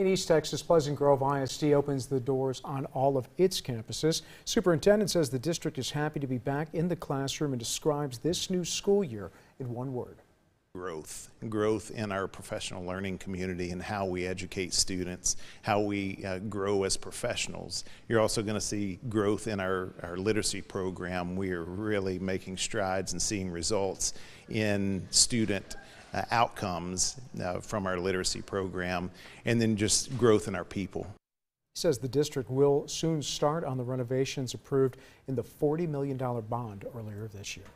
In East Texas, Pleasant Grove ISD opens the doors on all of its campuses. Superintendent says the district is happy to be back in the classroom and describes this new school year in one word. growth, growth in our professional learning community and how we educate students, how we uh, grow as professionals. You're also going to see growth in our, our literacy program. We are really making strides and seeing results in student uh, outcomes uh, from our literacy program, and then just growth in our people. He says the district will soon start on the renovations approved in the $40 million bond earlier this year.